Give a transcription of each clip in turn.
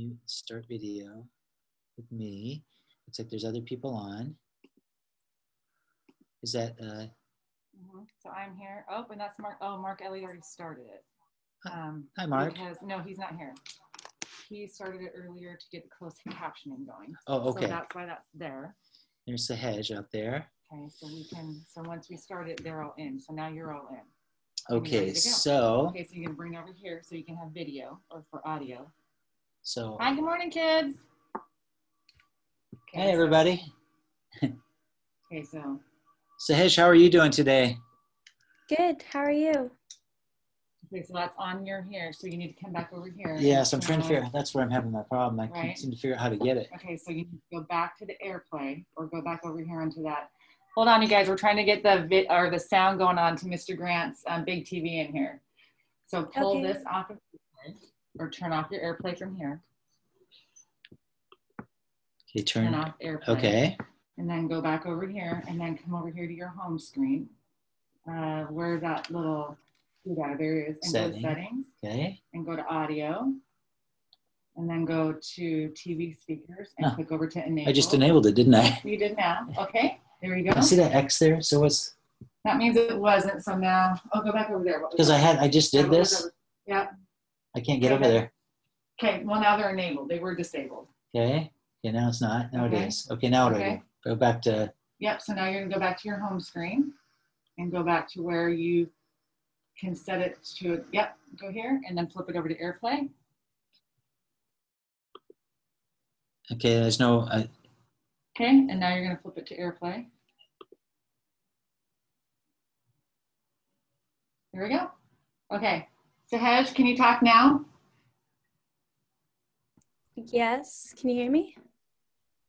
mute, start video with me. Looks like there's other people on. Is that, uh, Mhm. So I'm here. Oh, and that's Mark. Oh, Mark Elliott already started it. Um, hi, Mark. Because, no, he's not here. He started it earlier to get the closed captioning going. Oh, So okay. that's why that's there. There's the hedge up there. Okay, so we can, so once we start it, they're all in. So now you're all in. Okay, ready to go. so, Okay, so you can bring over here so you can have video or for audio. So, Hi, good morning, kids. Okay, hey, so- everybody. Okay, so, Sahej, how are you doing today? Good. How are you? okay, so that's on your here. So you need to come back over here. Yes, I'm trying to Uh, figure, that's where I'm having my problem. I can't seem to figure out how to get it. Okay, so you need to go back to the airplay or go back over here onto that. Hold on, you guys. We're trying to get the vid or the sound going on to Mr. Grant's um, big TV in here. So pull Okay. this off of or turn off your airplay from here. Okay, Turn turn, off airplay. okay, And then go back over here and then come over here to your home screen. Uh, where that little yeah, there is. And go to settings okay. and go to audio. And then go to TV speakers and Huh. click over to enable. I just enabled it, didn't I? You did now. Okay, there you go. I see that X there, so what's, That means it wasn't. So now, oh, go back over there. Because I had, I just did this. Yeah. I can't get over there. Okay. Well, now they're enabled. They were disabled. Okay, okay, now it's not, now it Okay. is. Okay, now what do I Okay. Go back to, Yep. So now you're gonna go back to your home screen and go back to where you can set it to. Yep. Go here and then flip it over to AirPlay. okay, there's no, Okay. And now you're gonna flip it to AirPlay. There we go. Okay. Sahej, can you talk now? Yes. Can you hear me?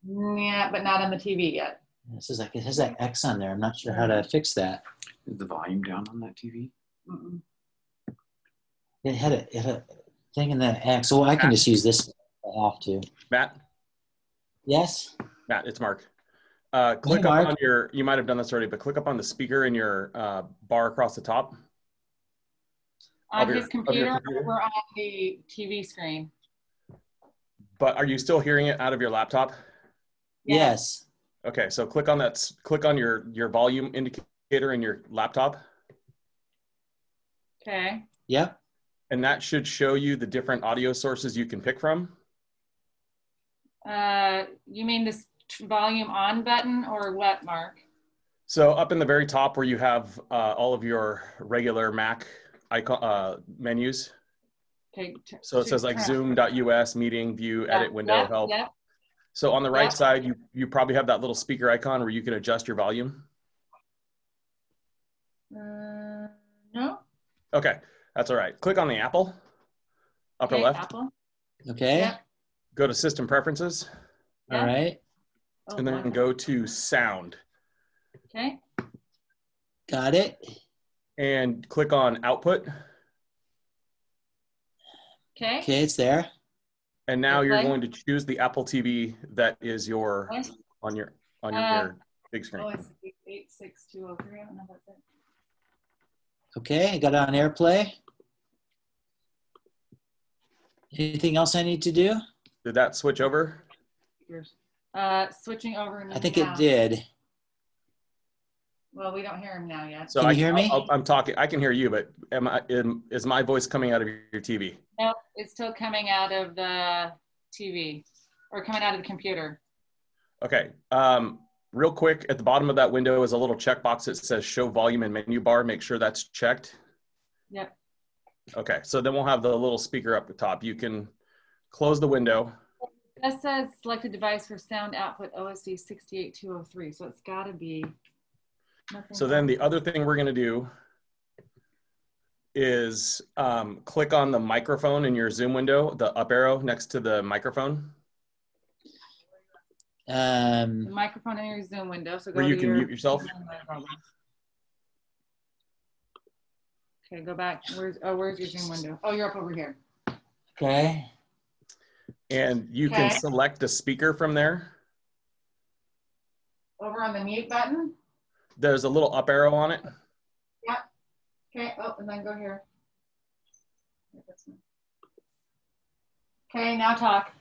Yeah, but not on the TV yet. this is like, it has that X on there. I'm not sure how to fix that. Is the volume down on that TV? Mm-mm. It had a, it had a thing in that X, so I can just use this if I have to. Matt, Yes? Matt, it's Mark. Uh, click Mark. up on your, you might have done this already, but click up on the speaker in your uh, bar across the top. On your- his computer computer? or on the TV screen? But are you still hearing it out of your laptop? Yes. Okay, so click on that, click on your, your volume indicator in your laptop, Okay. Yeah. and that should show you the different audio sources you can pick from. Uh, you mean this volume on button or what, Mark? So up in the very top where you have uh, all of your regular Mac icon uh, menus. Okay. So it says like turn- zoom.us, meeting, view, Yeah, edit, window, yep, help. Yep. So on the right Yep. side, you, you probably have that little speaker icon where you can adjust your volume. Uh, no. Okay, that's all right. Click on the Apple, upper Okay, left. Apple. Okay. Yep. Go to System Preferences, All Yeah. right. Oh, and then go to Sound, Okay. Got it. And click on Output. Okay. Okay, it's there. And now you're going to choose the Apple TV that is your Okay. on your on Uh, your big screen. Oh, it's eight, eight six two oh three. I don't know if that's. Okay, I got it on AirPlay. Anything else I need to do? Did that switch over? Uh, switching over. I think it did. Well, we don't hear him now yet. So Can I, you hear me? I'll- I'm talking. I can hear you, but am I? Am, is my voice coming out of your TV? No, it's still coming out of the TV or coming out of the computer. Okay. Um, real quick, at the bottom of that window is a little checkbox that says Show Volume and Menu Bar. Make sure that's checked. Yep. Okay. So then we'll have the little speaker up the top. You can close the window. That says selected device for sound output OSD 68203. So it's got to be. Nothing So then the other thing we're going to do is um, click on the microphone in your Zoom window, the up arrow next to the microphone, Um, the microphone in your Zoom window. So go where you can your, mute yourself. Okay, go back. Where's oh where's your Zoom window? Oh, you're up over here. okay. And you can select a speaker from there. Over on the mute button. There's a little up arrow on it. Okay. Oh, and then go here. Okay, now talk.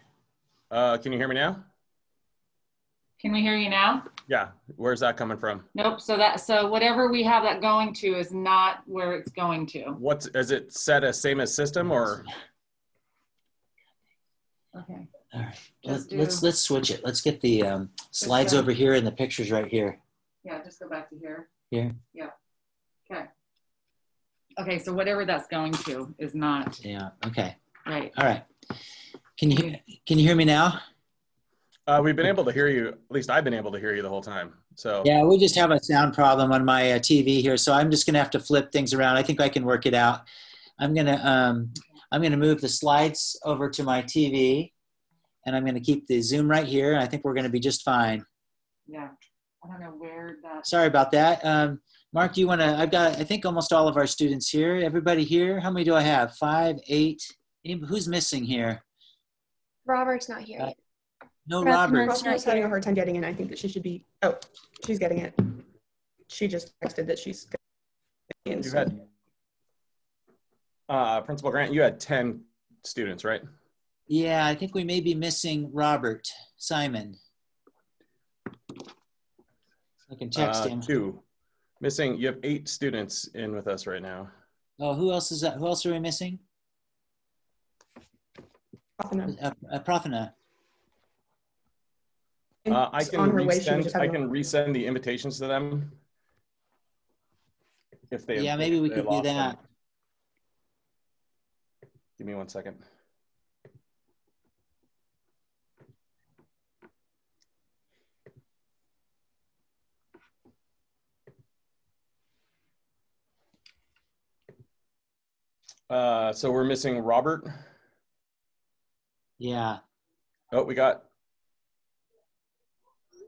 Uh, can you hear me now? Can we hear you now? Yeah. Where's that coming from? Nope. So that so whatever we have that going to is not where it's going to. What's is it set as same as system or? Okay. All right. Just Let, let's do- let's switch it. Let's get the um, slides over here and the pictures right here. Yeah, just go back to here. Here. Yeah. Okay. Okay, so whatever that's going to is not Yeah. Okay. right. All right. Can you can you hear me now? Uh, we've been able to hear you. At least I've been able to hear you the whole time. So Yeah, we just have a sound problem on my uh, TV here, so I'm just gonna have to flip things around. I think I can work it out. I'm gonna um, I'm gonna move the slides over to my TV, and I'm gonna keep the Zoom right here. And I think we're gonna be just fine. Yeah. I don't know where that Sorry about that. Um, Mark, do you wanna? I've got I think almost all of our students here. Everybody here? How many do I have? Five, eight. Any- Who's missing here? Robert's not here Uh, yet. No, Robert. Robert's Robert's having a hard time getting in. I think that she should be. Oh, she's getting it. She just texted that she's getting in. you had uh, Principal Grant. You had ten students, right? Yeah, I think we may be missing Robert Simon. I can text Uh, him. Two. Missing. You have eight students in with us right now. Oh, who else is that? Who else are we missing? Often, Uh, uh, Profina. Uh, I can on her way, she was resend. I can resend the invitations to them. If they. Yeah, maybe we could do lost them. that. Give me one second. Uh, so we're missing Robert. Yeah. Oh, we got.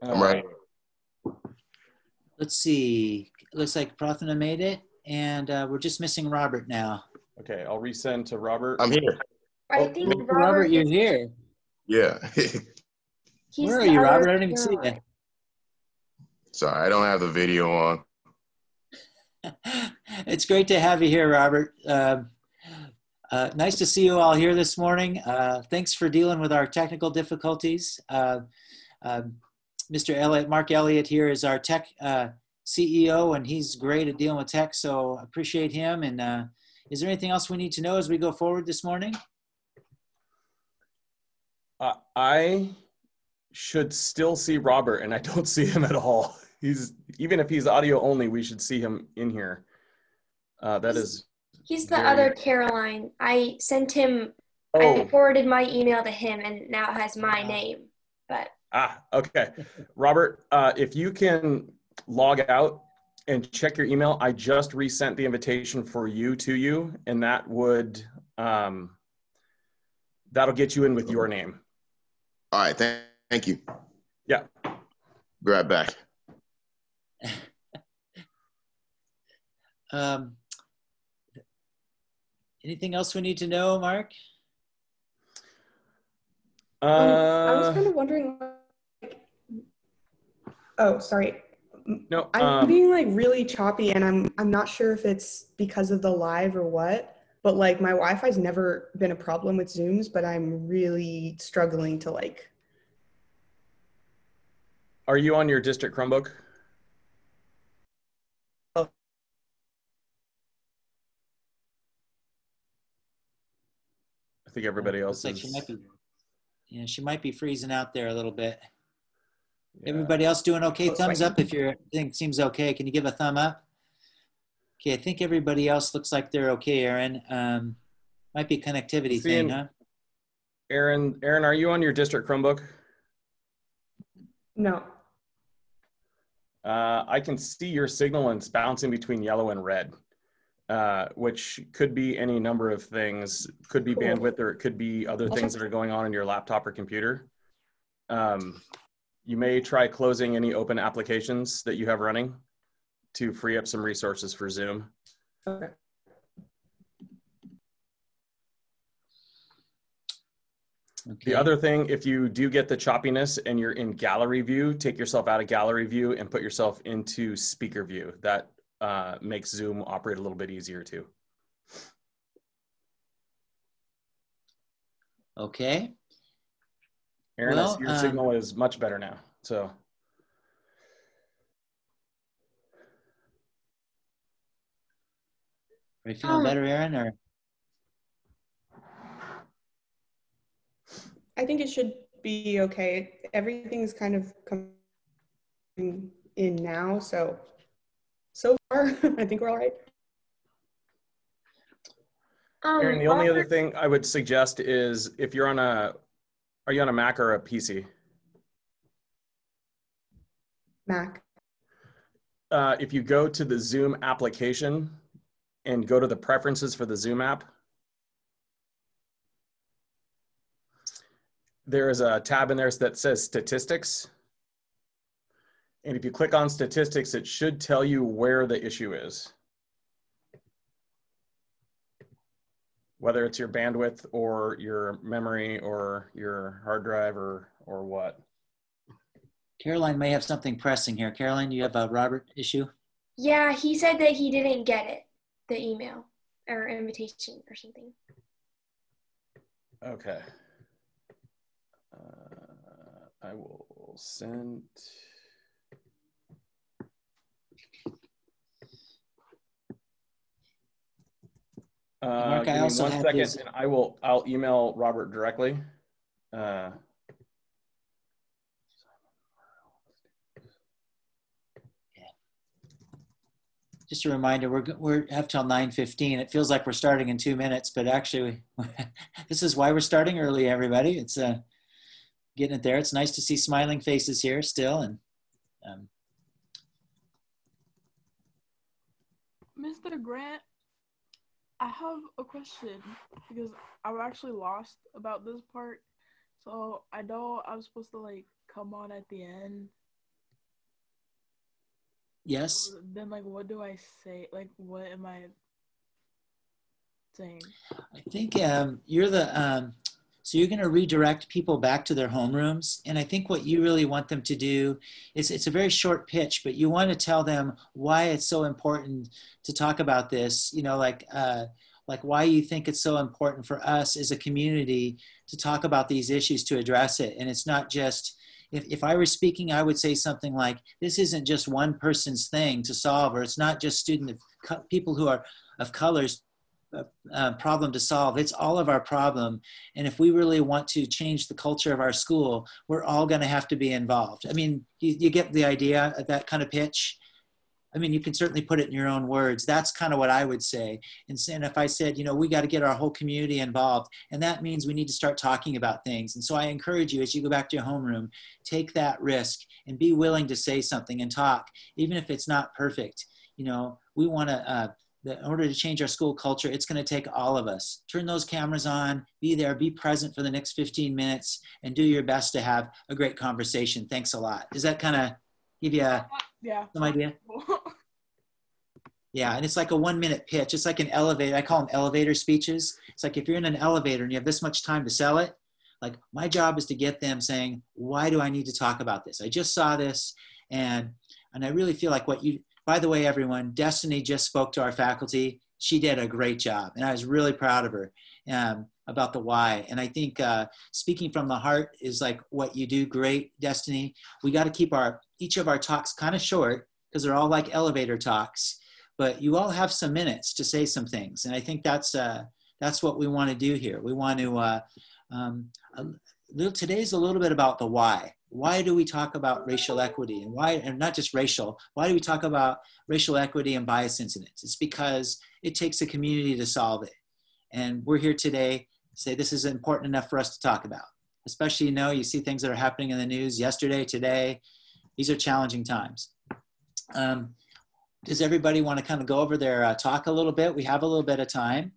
I'm uh, right. Let's see. Looks like Profina made it, and uh, we're just missing Robert now. Okay, I'll resend to Robert. I'm here. I Oh, think Robert, Robert, you're is- here. Yeah. he's Where are you, Robert? I don't even see hero. Sorry, I don't have the video on. it's great to have you here, Robert. Um uh, nice to see you all here this morning. Uh, thanks for dealing with our technical difficulties. Uh, um, Mr. Elliott, Mark Elliott here is our tech uh, CEO, and he's great at dealing with tech, so appreciate him. And uh, is there anything else we need to know as we go forward this morning? Uh, I should still see Robert, and I don't see him at all. He's even if he's audio only, we should see him in here. Uh, that is. He's the Very- other Caroline. I sent him. I Oh, forwarded my email to him, and now it has my Wow. name. But ah, okay. Robert, uh, if you can log out and check your email, I just resent the invitation for you to you, and that would um, that'll get you in with your name. All right, thank, thank you. Yeah. Be right back. Um, anything else we need to know, Mark? Um, I was Uh, kind of wondering. Like, oh, sorry. no, I'm um, being like really choppy, and I'm I'm not sure if it's because of the live or what. But like my Wi-Fi's never been a problem with Zooms, but I'm really struggling to like. are you on your district Chromebook? Think everybody else Looks like she might be. Yeah, she might be freezing out there a little bit. yeah. Everybody else doing okay? Oh, Thumbs sorry. up if your thing seems okay. Can you give a thumb up? Okay, I think everybody else looks like they're okay, Aaron. Um, might be a connectivity Seeing- thing, huh? Aaron, Aaron, are you on your district Chromebook? No. Uh, I can see your signal and it's bouncing between yellow and red, uh, which could be any number of things. Could be Cool. bandwidth or it could be other things that are going on in your laptop or computer. Um, you may try closing any open applications that you have running to free up some resources for Zoom. Okay. Okay. The other thing, if you do get the choppiness and you're in gallery view, take yourself out of gallery view and put yourself into speaker view. That uh, makes Zoom operate a little bit easier too. Okay. Aaron, Well, your um, signal is much better now. So Are you feeling Um, better, Aaron? Or I think it should be okay. Everything's kind of coming in now, so so far I think we're all right. Um, Aaron, the only other thing I would suggest is if you're on a, are you on a Mac or a PC? Mac. Uh, if you go to the Zoom application and go to the preferences for the Zoom app, there is a tab in there that says statistics. And if you click on statistics, it should tell you where the issue is. Whether it's your bandwidth or your memory or your hard drive or, or what. Caroline may have something pressing here. Caroline, do you have a Robert issue? Yeah, he said that he didn't get it, the email or invitation or something. Okay. Uh, I will send. Uh, Mark, I give me also one have second, his- and I will. I'll email Robert directly. Uh, Just a reminder, we're go- we're have till nine fifteen. It feels like we're starting in two minutes, but actually, we, this is why we're starting early. Everybody, it's uh, getting it there. It's nice to see smiling faces here still, and um, Mr. Grant, I have a question because I'm actually lost about this part. So I know I'm supposed to like come on at the end. yes. Then like what do I say? Like what am I saying? I think um, you're the um, so you're going to redirect people back to their homerooms, and I think what you really want them to do is it's a very short pitch, but you want to tell them why it's so important to talk about this. You know, like uh, like why you think it's so important for us as a community to talk about these issues to address it, and it's not just. If, if I were speaking, I would say something like, "This isn't just one person's thing to solve, or it's not just student of people who are of colors uh, problem to solve. It's all of our problem. And if we really want to change the culture of our school, we're all going to have to be involved. I mean, you, you get the idea of that kind of pitch? I mean, you can certainly put it in your own words. That's kind of what I would say. And, and if I said, you know, we got to get our whole community involved, and that means we need to start talking about things. And so I encourage you, as you go back to your homeroom, take that risk and be willing to say something and talk, even if it's not perfect. You know, we want to, uh, that in order to change our school culture, it's going to take all of us. Turn those cameras on, be there, be present for the next 15 minutes, and do your best to have a great conversation. Thanks a lot. Does that kind of give you a, Yeah. some idea? Yeah, and it's like a one minute pitch. It's like an elevator. I call them elevator speeches. It's like if you're in an elevator and you have this much time to sell it, like my job is to get them saying, why do I need to talk about this? I just saw this and and I really feel like what you by the way, everyone, Destiny just spoke to our faculty. She did a great job, and I was really proud of her um, about the why. And I think uh, speaking from the heart is like what you do great, Destiny. We got to keep our each of our talks kind of short because they're all like elevator talks, but you all have some minutes to say some things, and I think that's uh, that's what we want to do here. We want to. Uh, um, a little, today's a little bit about the why why do we talk about racial equity? And why and not just racial why do we talk about racial equity and bias incidents? It's because it takes a community to solve it. And we're here today to say this is important enough for us to talk about. Especially you know you see things that are happening in the news yesterday today. These are challenging times. Um, does everybody want to kind of go over their uh, talk a little bit? We have a little bit of time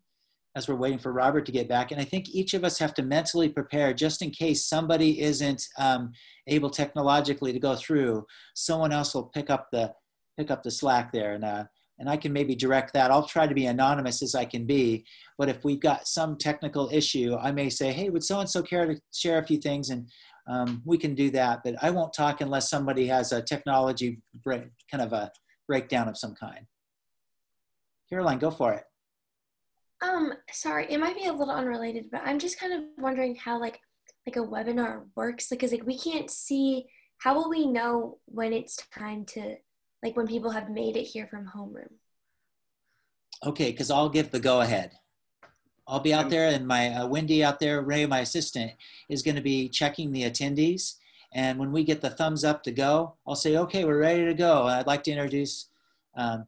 as we're waiting for Robert to get back. And I think each of us have to mentally prepare just in case somebody isn't um, able technologically to go through. Someone else will pick up the pick up the slack there, and uh, and I can maybe direct that. I'll try to be anonymous as I can be, but if we've got some technical issue, I may say, hey, would so and so care to share a few things, and um, we can do that. But I won't talk unless somebody has a technology break, kind of a breakdown of some kind. Caroline, go for it. Um, sorry, it might be a little unrelated, but I'm just kind of wondering how like like a webinar works? Because like we can't see. How will we know when it's time to like when people have made it here from homeroom? Okay, because I'll give the go ahead. I'll be out Um, there, and my uh, Wendy out there, Ray, my assistant, is going to be checking the attendees. And when we get the thumbs up to go, I'll say, "Okay, we're ready to go." I'd like to introduce, um,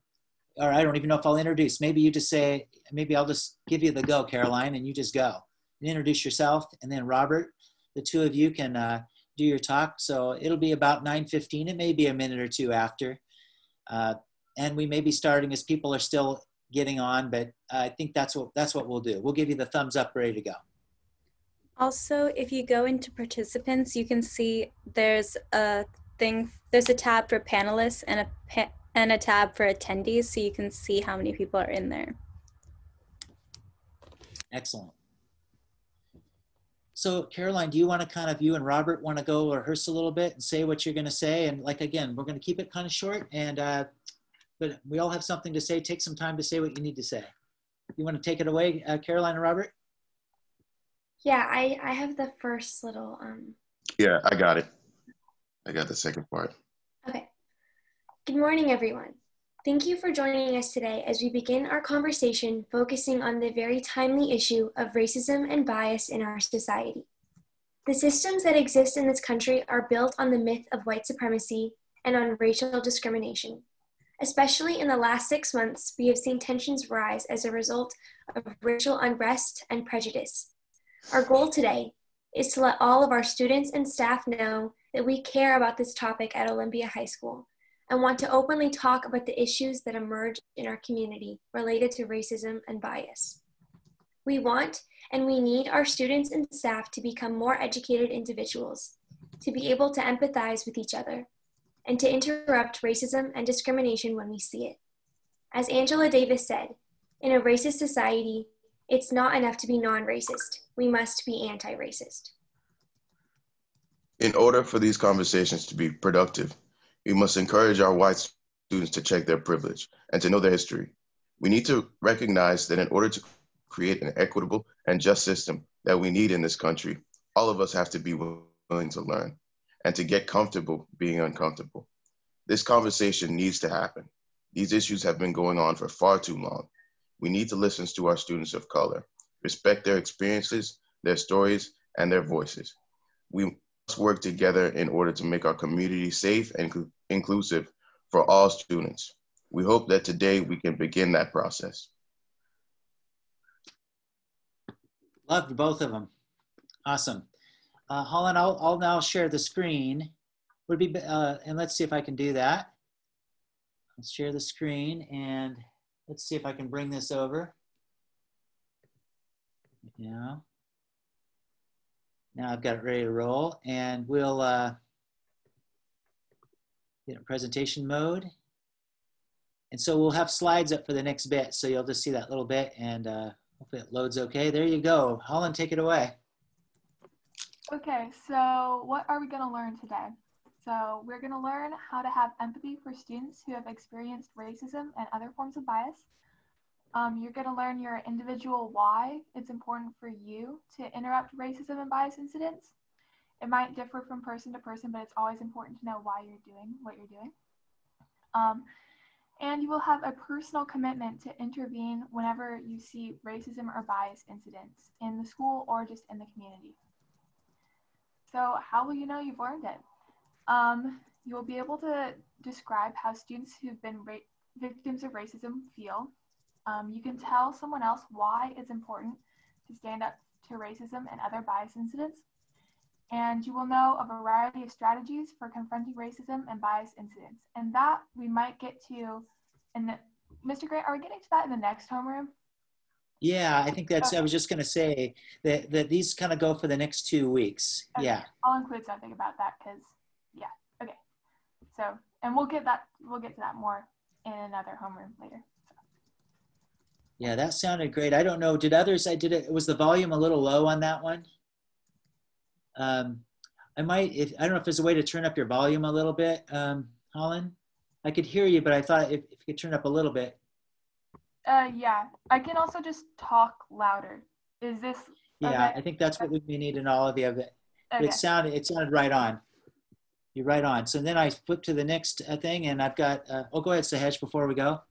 or I don't even know if I'll introduce. Maybe you just say, maybe I'll just give you the go, Caroline, and you just go and introduce yourself, and then Robert, the two of you can uh, do your talk. So it'll be about 9:15. It may be a minute or two after, uh, and we may be starting as people are still getting on, but I think that's what that's what we'll do. We'll give you the thumbs up, ready to go. Also, if you go into participants, you can see there's a thing, there's a tab for panelists and a pa- and a tab for attendees, so you can see how many people are in there. Excellent. So Caroline, do you want to kind of, you and Robert want to go rehearse a little bit and say what you're going to say? And like, again, we're going to keep it kind of short and, uh, but we all have something to say. Take some time to say what you need to say. You want to take it away, uh, Caroline and Robert? Yeah, I I have the first little um Yeah, I got it. I got the second part. Okay. Good morning, everyone. Thank you for joining us today as we begin our conversation focusing on the very timely issue of racism and bias in our society. The systems that exist in this country are built on the myth of white supremacy and on racial discrimination. Especially in the last six months, we have seen tensions rise as a result of racial unrest and prejudice. Our goal today is to let all of our students and staff know that we care about this topic at Olympia High School and want to openly talk about the issues that emerge in our community related to racism and bias. We want and we need our students and staff to become more educated individuals, to be able to empathize with each other, and to interrupt racism and discrimination when we see it. As Angela Davis said, in a racist society, it's not enough to be non racist, we must be anti racist. In order for these conversations to be productive, we must encourage our white students to check their privilege and to know their history. We need to recognize that in order to create an equitable and just system that we need in this country, all of us have to be willing to learn and to get comfortable being uncomfortable. This conversation needs to happen. These issues have been going on for far too long. We need to listen to our students of color, respect their experiences, their stories, and their voices. We work together in order to make our community safe and cl- inclusive for all students. We hope that today we can begin that process. Loved both of them. Awesome. Uh, Holland, I'll, I'll now share the screen. Would be, uh, and let's see if I can do that. Let's share the screen and let's see if I can bring this over. Now, now I've got it ready to roll and we'll uh, get in presentation mode. And so we'll have slides up for the next bit. So you'll just see that little bit and uh, hopefully it loads okay. There you go. Holland, take it away. Okay, so what are we going to learn today? So we're going to learn how to have empathy for students who have experienced racism and other forms of bias. Um, you're going to learn your individual why it's important for you to interrupt racism and bias incidents. It might differ from person to person, but it's always important to know why you're doing what you're doing. Um, and you will have a personal commitment to intervene whenever you see racism or bias incidents in the school or just in the community. So how will you know you've learned it? Um, you will be able to describe how students who've been victims of racism feel. Um, you can tell someone else why it's important to stand up to racism and other bias incidents. And you will know a variety of strategies for confronting racism and bias incidents. And that we might get to, and Mr. Grant, are we getting to that in the next homeroom? Yeah, I think that's, I was just going to say that, that these kind of go for the next two weeks. Okay. Yeah. I'll include something about that because, yeah, okay. So, and we'll get that, we'll get to that more in another homeroom later. Yeah, that sounded great. I don't know, did others, I did it, was the volume a little low on that one? Um, I might, if, I don't know if there's a way to turn up your volume a little bit, um, Holland. I could hear you, but I thought if, if you could turn up a little bit. Uh, yeah, I can also just talk louder. Is this? Yeah, okay? I think that's what we need in all of the, But Okay. it sounded it sounded right on. You're right on. So then I flip to the next uh, thing, and I've got. Uh, oh, go ahead, Sahej. Before we go.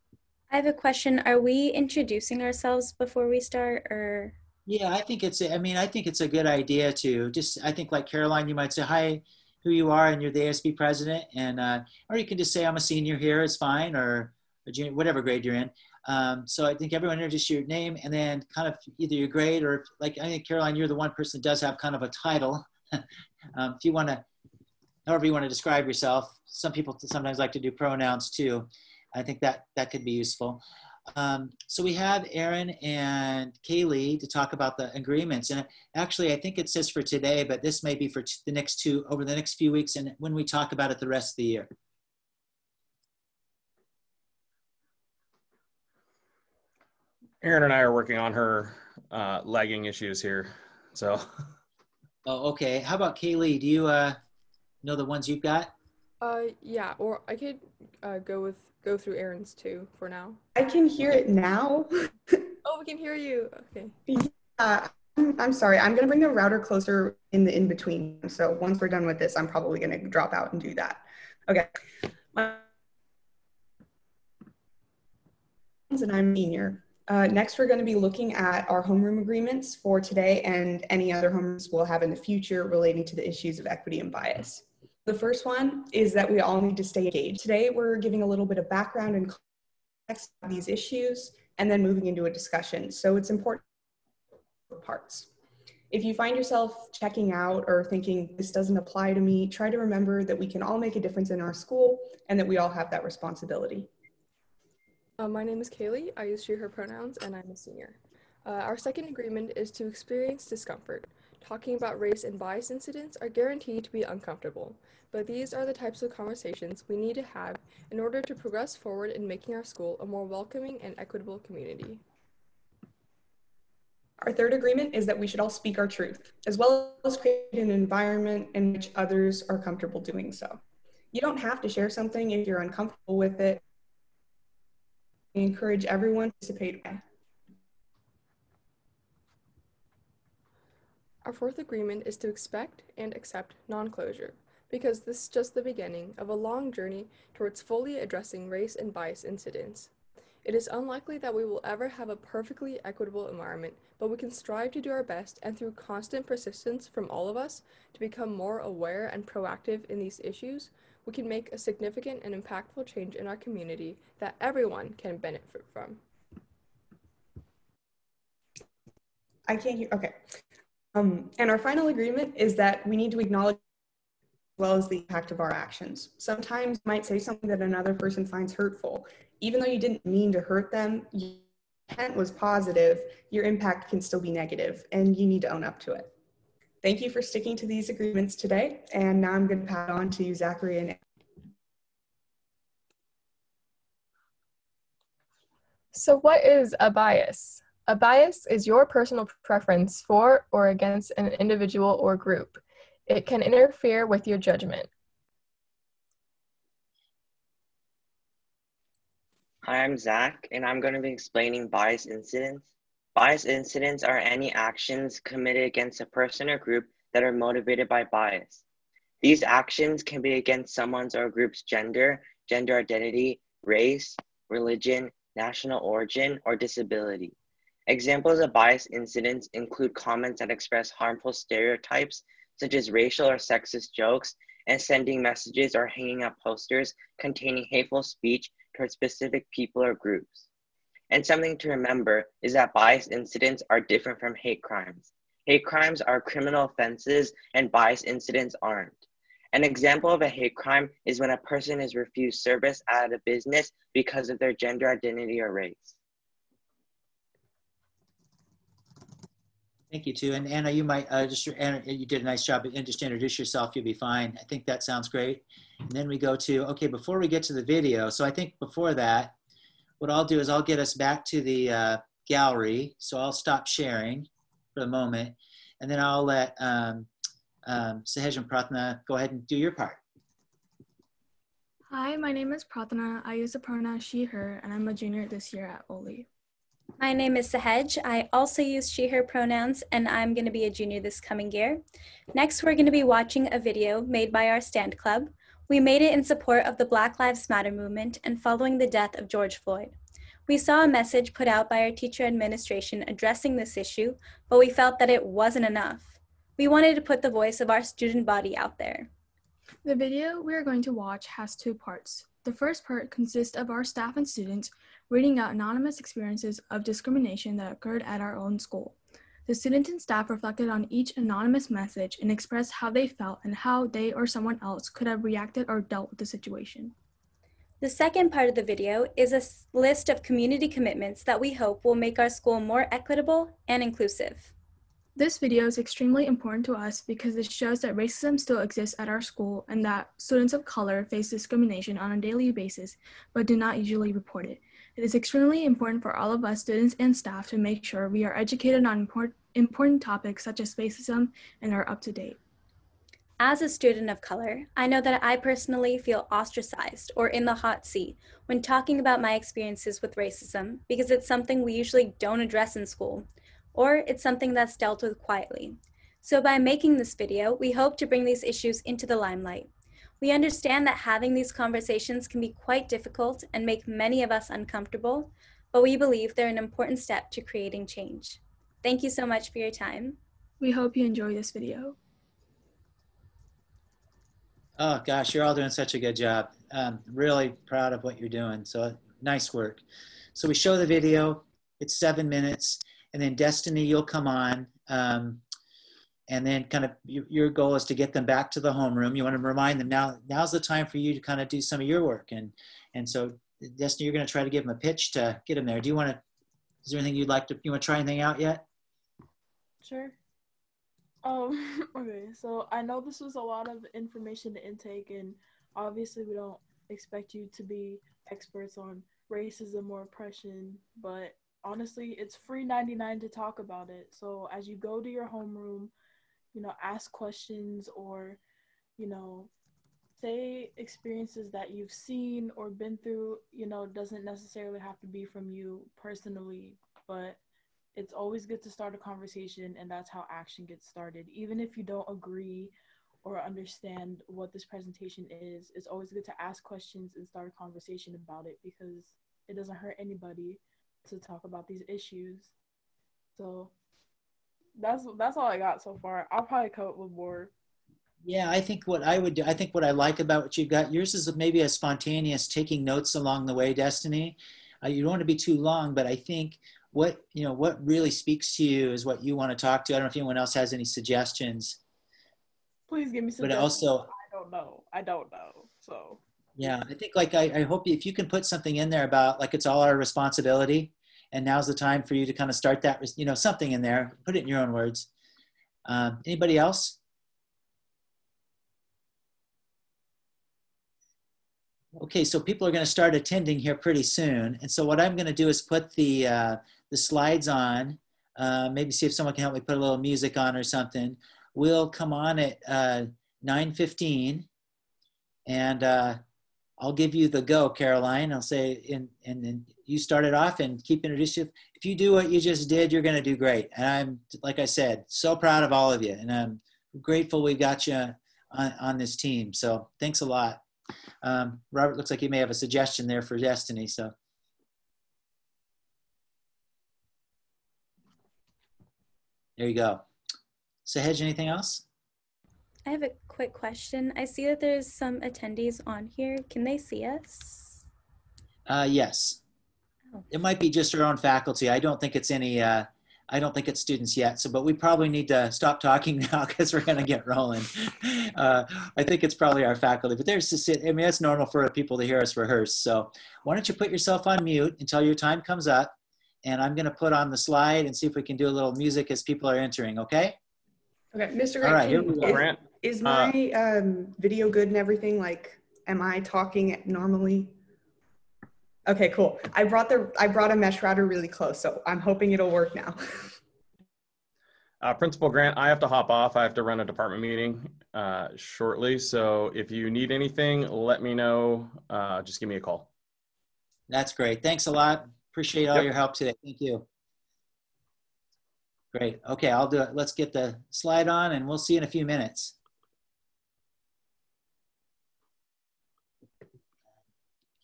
I have a question. Are we introducing ourselves before we start or? Yeah, I think it's. I mean, I think it's a good idea to just. I think like Caroline, you might say hi, who you are, and you're the ASB president, and uh, or you can just say I'm a senior here. It's fine, or a junior, whatever grade you're in. Um, so I think everyone introduce your name and then kind of either your grade or like I think Caroline, you're the one person that does have kind of a title. um, if you want to, however you want to describe yourself. Some people sometimes like to do pronouns too. I think that that could be useful. Um, so we have Aaron and Kaylee to talk about the agreements. And actually, I think it says for today, but this may be for t- the next two, over the next few weeks and when we talk about it the rest of the year. Aaron and I are working on her uh, lagging issues here. So Oh, okay. How about Kaylee? Do you uh, know the ones you've got? Uh, yeah, or I could uh, go with go through Aaron's too for now. I can hear it now. Oh, we can hear you. Okay. Uh, I'm, I'm sorry. I'm going to bring the router closer in the in between. So once we're done with this, I'm probably going to drop out and do that. Okay. My- and I'm senior. Uh, next, we're going to be looking at our homeroom agreements for today and any other homerooms we'll have in the future relating to the issues of equity and bias. The first one is that we all need to stay engaged. Today, we're giving a little bit of background and context of these issues and then moving into a discussion. So it's important parts. If you find yourself checking out or thinking this doesn't apply to me, try to remember that we can all make a difference in our school and that we all have that responsibility. Uh, my name is Kaylee. I use she, her pronouns, and I'm a senior. Uh, our second agreement is to experience discomfort. Talking about race and bias incidents are guaranteed to be uncomfortable, but these are the types of conversations we need to have in order to progress forward in making our school a more welcoming and equitable community. Our third agreement is that we should all speak our truth, as well as create an environment in which others are comfortable doing so. You don't have to share something if you're uncomfortable with it. We encourage everyone to participate. Our fourth agreement is to expect and accept non closure, because this is just the beginning of a long journey towards fully addressing race and bias incidents. It is unlikely that we will ever have a perfectly equitable environment, but we can strive to do our best and through constant persistence from all of us to become more aware and proactive in these issues, we can make a significant and impactful change in our community that everyone can benefit from. I can't hear. Okay. Um, and our final agreement is that we need to acknowledge as well as the impact of our actions. Sometimes you might say something that another person finds hurtful. Even though you didn't mean to hurt them, your intent was positive, your impact can still be negative, and you need to own up to it. Thank you for sticking to these agreements today. And now I'm going to pass on to Zachary and So, what is a bias? A bias is your personal preference for or against an individual or group. It can interfere with your judgment. Hi, I'm Zach, and I'm going to be explaining bias incidents. Bias incidents are any actions committed against a person or group that are motivated by bias. These actions can be against someone's or group's gender, gender identity, race, religion, national origin, or disability. Examples of bias incidents include comments that express harmful stereotypes, such as racial or sexist jokes, and sending messages or hanging up posters containing hateful speech towards specific people or groups. And something to remember is that bias incidents are different from hate crimes. Hate crimes are criminal offenses and bias incidents aren't. An example of a hate crime is when a person is refused service at a business because of their gender identity or race. Thank you too. And Anna, you might uh, just Anna, you did a nice job. And just introduce yourself, you'll be fine. I think that sounds great. And then we go to okay. Before we get to the video, so I think before that, what I'll do is I'll get us back to the uh, gallery. So I'll stop sharing for the moment, and then I'll let um, um, Sahej and Pratna go ahead and do your part. Hi, my name is Pratana. I use the pronoun she, her, and I'm a junior this year at Oli. My name is Sahej. I also use she, her pronouns, and I'm going to be a junior this coming year. Next, we're going to be watching a video made by our Stand Club. We made it in support of the Black Lives Matter movement and following the death of George Floyd. We saw a message put out by our teacher administration addressing this issue, but we felt that it wasn't enough. We wanted to put the voice of our student body out there. The video we are going to watch has two parts. The first part consists of our staff and students reading out anonymous experiences of discrimination that occurred at our own school. The students and staff reflected on each anonymous message and expressed how they felt and how they or someone else could have reacted or dealt with the situation. The second part of the video is a list of community commitments that we hope will make our school more equitable and inclusive. This video is extremely important to us because it shows that racism still exists at our school and that students of color face discrimination on a daily basis but do not usually report it. It is extremely important for all of us students and staff to make sure we are educated on import important topics such as racism and are up to date. As a student of color, I know that I personally feel ostracized or in the hot seat when talking about my experiences with racism because it's something we usually don't address in school or it's something that's dealt with quietly. So by making this video, we hope to bring these issues into the limelight. We understand that having these conversations can be quite difficult and make many of us uncomfortable, but we believe they're an important step to creating change. Thank you so much for your time. We hope you enjoy this video. Oh gosh, you're all doing such a good job. Um, really proud of what you're doing. So nice work. So we show the video. It's seven minutes and then Destiny, you'll come on. Um, and then kind of you, your goal is to get them back to the homeroom. You want to remind them now, now's the time for you to kind of do some of your work. And, and so Destiny, you're going to try to give them a pitch to get them there. Do you want to, is there anything you'd like to, you want to try anything out yet? Sure. Um, okay, so I know this was a lot of information to intake, and obviously we don't expect you to be experts on racism or oppression, but honestly, it's free 99 to talk about it. So as you go to your homeroom, you know, ask questions or, you know, say experiences that you've seen or been through, you know, doesn't necessarily have to be from you personally, but it's always good to start a conversation and that's how action gets started. Even if you don't agree or understand what this presentation is, it's always good to ask questions and start a conversation about it because it doesn't hurt anybody to talk about these issues. So that's that's all I got so far. I'll probably come up with more. Yeah, I think what I would do, I think what I like about what you've got, yours is maybe a spontaneous taking notes along the way, Destiny. Uh, you don't want to be too long, but I think what, you know, what really speaks to you is what you want to talk to. I don't know if anyone else has any suggestions. Please give me some. But also, I don't know. I don't know. So. Yeah, I think like I, I hope if you can put something in there about like it's all our responsibility and now's the time for you to kind of start that you know something in there. Put it in your own words. Um, anybody else? Okay so people are going to start attending here pretty soon. And so what i'm going to do is put the uh, the slides on. Uh, maybe see if someone can help me put a little music on or something. We'll come on at uh, 9.15 and uh, I'll give you the go, Caroline. I'll say, and, and, you started off and keep introducing. If you do what you just did, you're going to do great. And I'm, like I said, so proud of all of you. And I'm grateful we got you on, on this team. So thanks a lot. Um, Robert, looks like you may have a suggestion there for Destiny. So. There you go. Sahej, anything else? I have a quick question. I see that there's some attendees on here. Can they see us? Uh, yes. It might be just our own faculty. I don't think it's any, uh, I don't think it's students yet. So, but we probably need to stop talking now because we're going to get rolling. Uh, I think it's probably our faculty, but there's just, I mean, that's normal for people to hear us rehearse. So why don't you put yourself on mute until your time comes up and I'm going to put on the slide and see if we can do a little music as people are entering. Okay. Okay, Mr. Grant, All right, here we go. Grant. Is uh, my uh, um, video good and everything? Like, am I talking normally? Okay, cool. I brought the I brought a mesh router really close, so I'm hoping it'll work now. uh, Principal Grant, I have to hop off. I have to run a department meeting uh, shortly. So if you need anything, let me know. Uh, just give me a call. That's great. Thanks a lot. Appreciate all Yep. your help today. Thank you. Great. Okay, I'll do it. Let's get the slide on and we'll see you in a few minutes.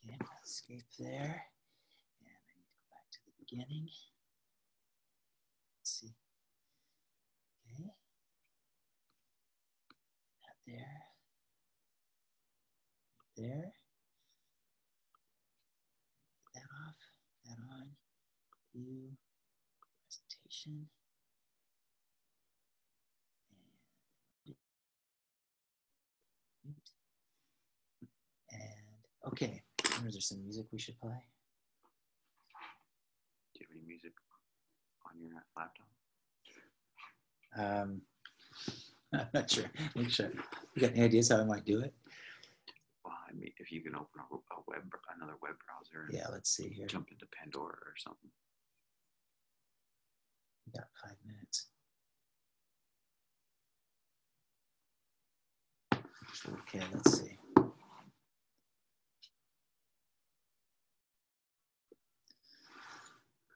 Okay, escape there. And I need to go back to the beginning. Let's see. Okay. That there. There. Get that off, that on. View, presentation. And okay, is there some music we should play? Do you have any music on your laptop? Um, I'm not sure. Make sure. You got any ideas how I might do it? Well, I mean, if you can open a, a web, another web browser. and Yeah, let's see here. Jump into Pandora or something. We got five minutes. Okay, let's see.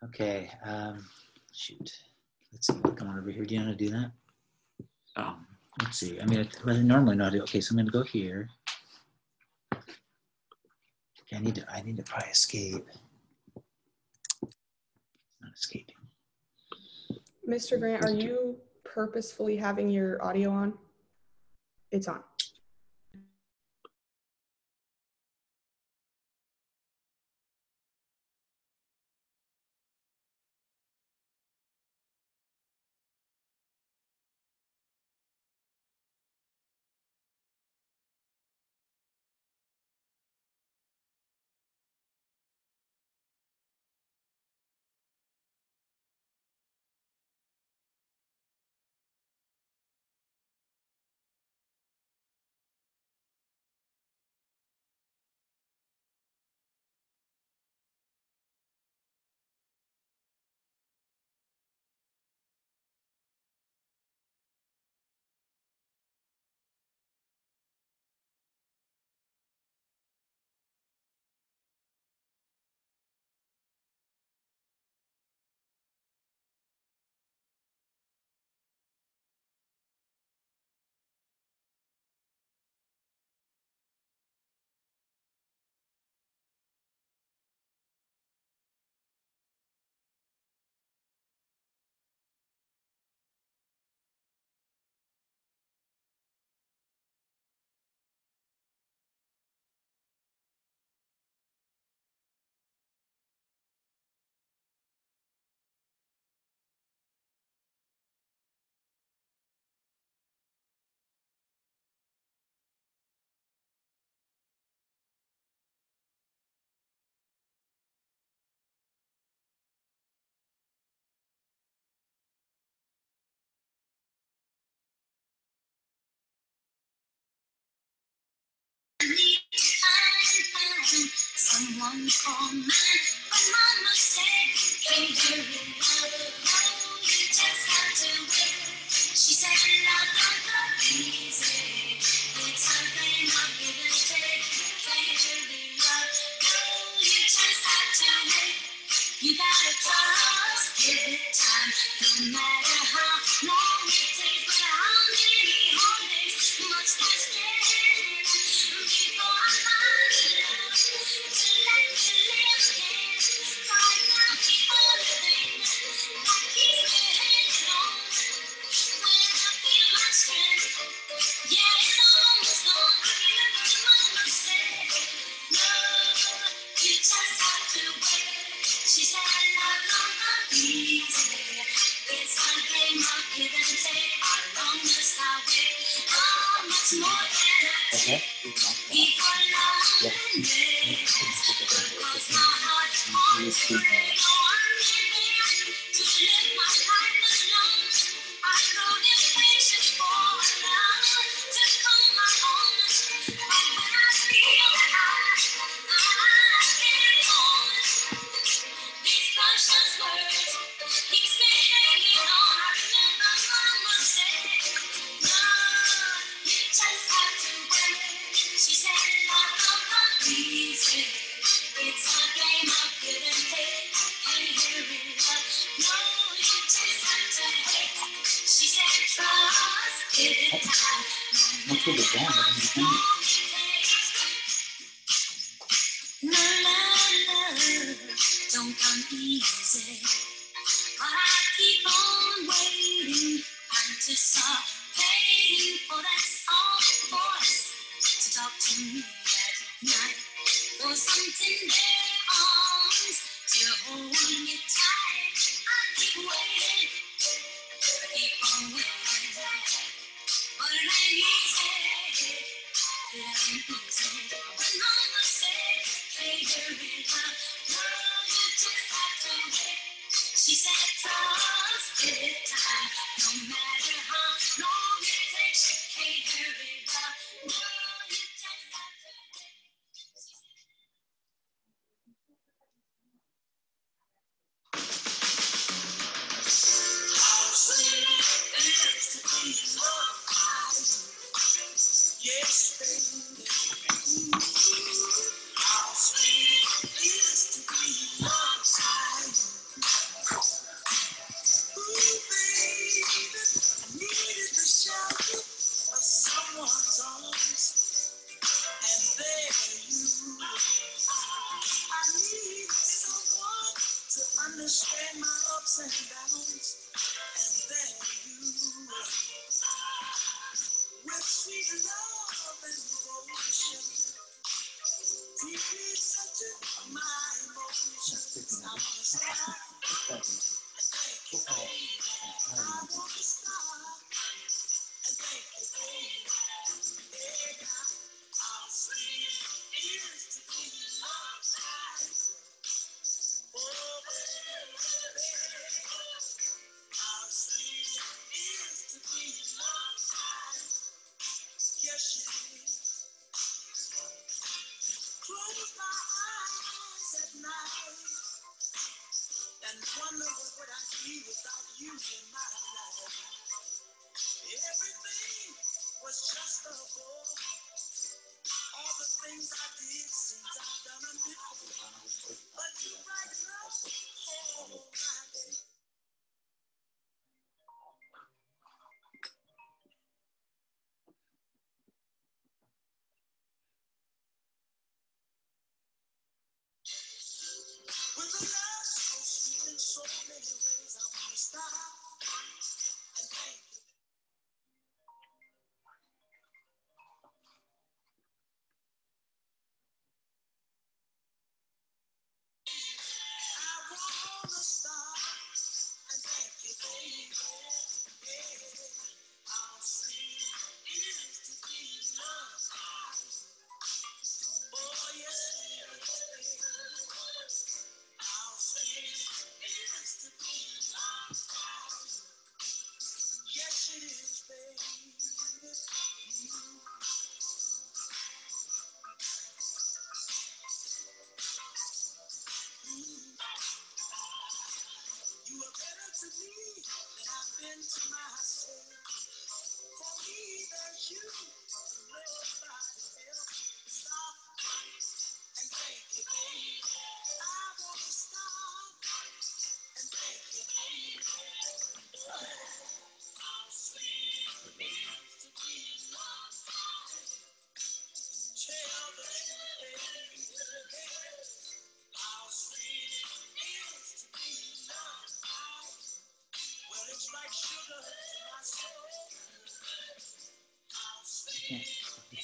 Okay, um, shoot. Let's see. Come on over here. Do you want to do that? Um, Let's see. I mean, it, well, normally not. Okay, so I'm going to go here. Okay, I need to. I need to probably escape. Not escaping. Mr. Grant, are you purposefully having your audio on? It's on. Love you just have to wait. She said, eh. love don't easy, it's give and take. Love, you just have to wait. You gotta trust, give it time, no matter for something arms to hold me tight. I keep waiting, keep on waiting, but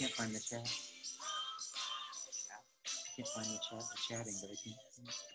can't find the chat. I can't find the chat. The chatting, but I can't.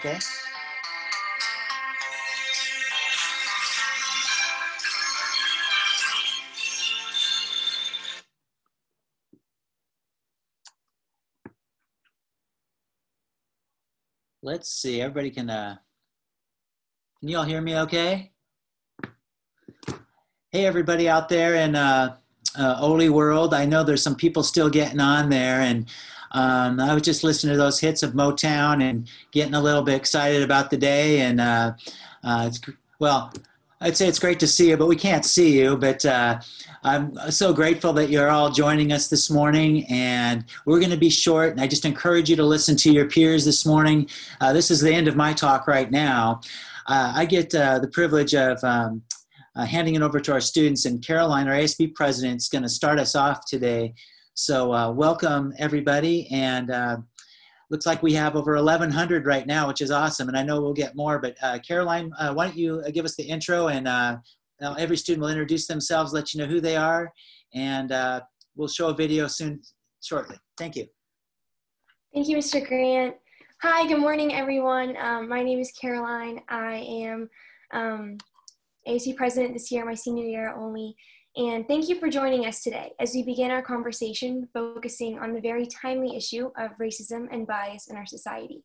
Okay. Let's see, everybody can, uh, can you all hear me okay? Hey, everybody out there in uh, uh, Oli World. I know there's some people still getting on there, and um, I was just listening to those hits of Motown and getting a little bit excited about the day. And uh, uh, it's well, I'd say it's great to see you, but we can't see you. But uh, I'm so grateful that you're all joining us this morning, and we're going to be short. And I just encourage you to listen to your peers this morning. Uh, this is the end of my talk right now. Uh, I get uh, the privilege of um, uh, handing it over to our students, and Caroline, our ASB president, is going to start us off today. So, uh, welcome everybody, and uh, looks like we have over 1,100 right now, which is awesome. And I know we'll get more, but uh, Caroline, uh, why don't you give us the intro, and every student will introduce themselves, let you know who they are, and we'll show a video soon, shortly. Thank you. Thank you, Mr. Grant. Hi, good morning, everyone. Um, my name is Caroline. I am um, president this year, my senior year only. And thank you for joining us today as we begin our conversation focusing on the very timely issue of racism and bias in our society.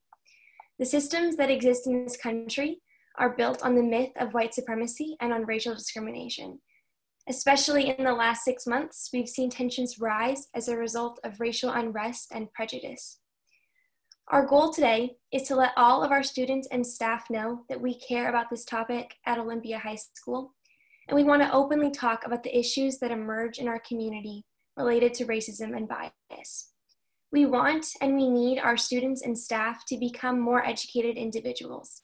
The systems that exist in this country are built on the myth of white supremacy and on racial discrimination. Especially in the last six months, we've seen tensions rise as a result of racial unrest and prejudice. Our goal today is to let all of our students and staff know that we care about this topic at Olympia High School, and we want to openly talk about the issues that emerge in our community related to racism and bias. We want and we need our students and staff to become more educated individuals,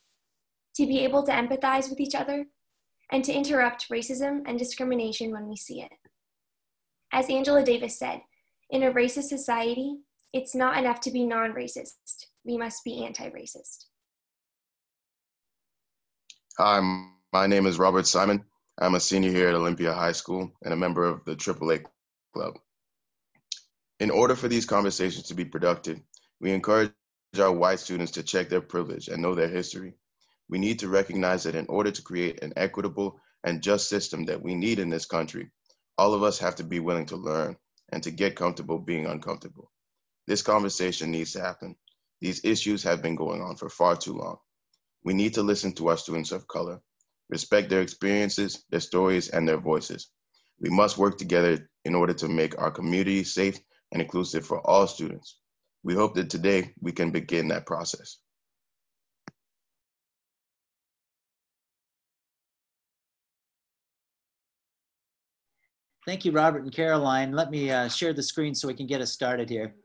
to be able to empathize with each other, and to interrupt racism and discrimination when we see it. As Angela Davis said, in a racist society, it's not enough to be non racist, we must be anti racist. Hi, my name is Robert Simon. I'm a senior here at Olympia High School and a member of the AAA Club. In order for these conversations to be productive, we encourage our white students to check their privilege and know their history. We need to recognize that in order to create an equitable and just system that we need in this country, all of us have to be willing to learn and to get comfortable being uncomfortable. This conversation needs to happen. These issues have been going on for far too long. We need to listen to our students of color, respect their experiences, their stories, and their voices. We must work together in order to make our community safe and inclusive for all students. We hope that today we can begin that process. Thank you, Robert and Caroline. Let me uh, share the screen so we can get us started here.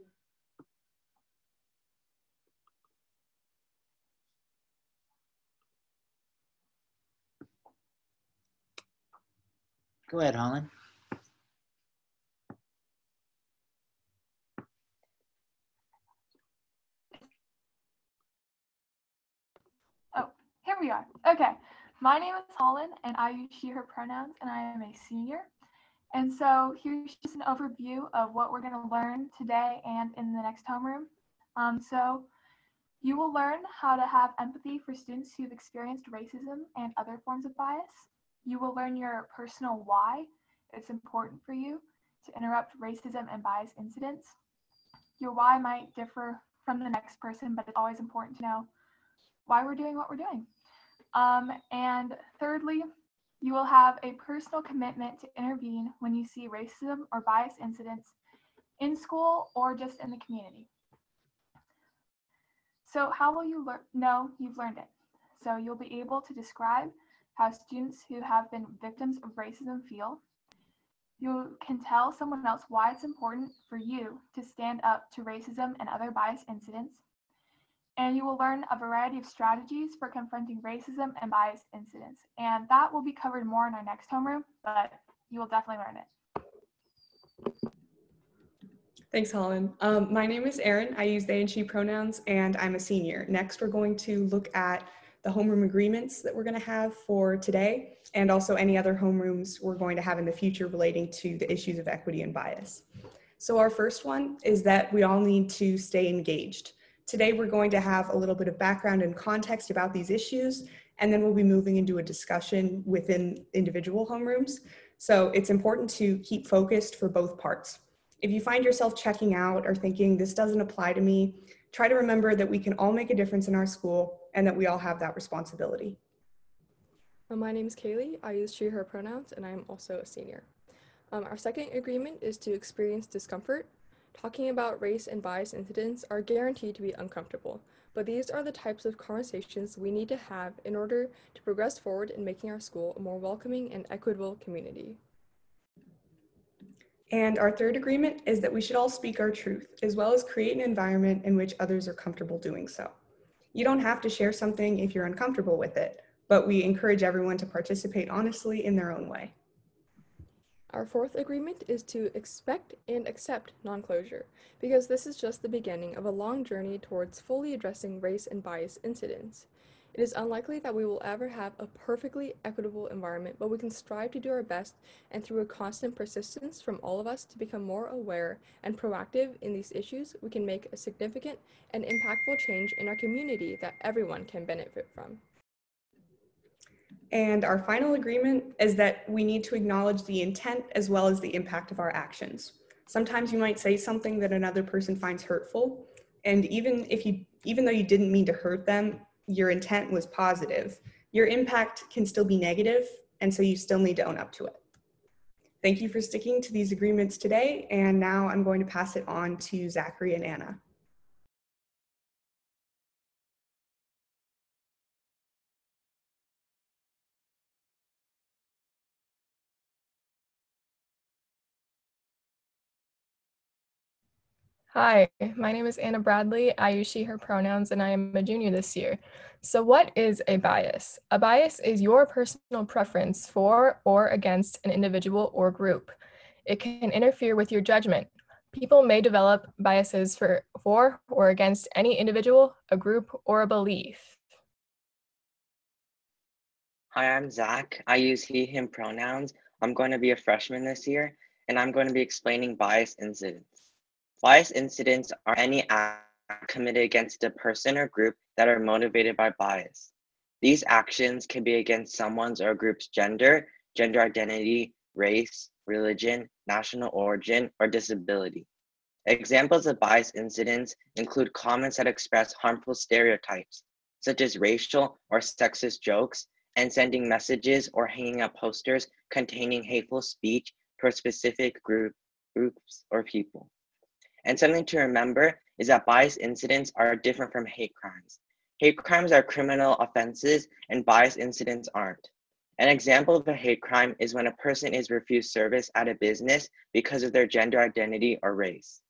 Go ahead, Holland. Oh, here we are. Okay. My name is Holland and I use she, her pronouns, and I am a senior. And so here's just an overview of what we're going to learn today and in the next homeroom. Um, so you will learn how to have empathy for students who've experienced racism and other forms of bias. You will learn your personal why it's important for you to interrupt racism and bias incidents. Your why might differ from the next person, but it's always important to know why we're doing what we're doing. Um, and thirdly, you will have a personal commitment to intervene when you see racism or bias incidents in school or just in the community. So how will you know you've learned it? So you'll be able to describe how students who have been victims of racism feel. You can tell someone else why it's important for you to stand up to racism and other bias incidents. And you will learn a variety of strategies for confronting racism and bias incidents. And that will be covered more in our next homeroom, but you will definitely learn it. Thanks, Holland. Um, my name is Erin. I use they and she pronouns, and I'm a senior. Next, we're going to look at the homeroom agreements that we're going to have for today, and also any other homerooms we're going to have in the future relating to the issues of equity and bias. So our first one is that we all need to stay engaged. Today, we're going to have a little bit of background and context about these issues, and then we'll be moving into a discussion within individual homerooms. So it's important to keep focused for both parts. If you find yourself checking out or thinking this doesn't apply to me, try to remember that we can all make a difference in our school and that we all have that responsibility. Uh, my name is Kaylee. I use she, her pronouns, and I'm also a senior. Um, our second agreement is to experience discomfort. Talking about race and bias incidents are guaranteed to be uncomfortable, but these are the types of conversations we need to have in order to progress forward in making our school a more welcoming and equitable community. And our third agreement is that we should all speak our truth, as well as create an environment in which others are comfortable doing so. You don't have to share something if you're uncomfortable with it, but we encourage everyone to participate honestly in their own way. Our fourth agreement is to expect and accept non closure, because this is just the beginning of a long journey towards fully addressing race and bias incidents. It is unlikely that we will ever have a perfectly equitable environment, but we can strive to do our best and through a constant persistence from all of us to become more aware and proactive in these issues, we can make a significant and impactful change in our community that everyone can benefit from. And our final agreement is that we need to acknowledge the intent as well as the impact of our actions. Sometimes you might say something that another person finds hurtful, and even if you even though you didn't mean to hurt them, your intent was positive, your impact can still be negative, and so you still need to own up to it. Thank you for sticking to these agreements today, and now I'm going to pass it on to Zachary and Anna. Hi, my name is Anna Bradley. I use she, her pronouns, and I am a junior this year. So, what is a bias? A bias is your personal preference for or against an individual or group. It can interfere with your judgment. People may develop biases for, for or against any individual, a group, or a belief. Hi, I'm Zach. I use he, him pronouns. I'm going to be a freshman this year, and I'm going to be explaining bias incidents. Bias incidents are any act committed against a person or group that are motivated by bias. These actions can be against someone's or group's gender, gender identity, race, religion, national origin, or disability. Examples of bias incidents include comments that express harmful stereotypes, such as racial or sexist jokes, and sending messages or hanging up posters containing hateful speech toward specific group, groups or people. And something to remember is that bias incidents are different from hate crimes. Hate crimes are criminal offenses and bias incidents aren't. An example of a hate crime is when a person is refused service at a business because of their gender identity or race.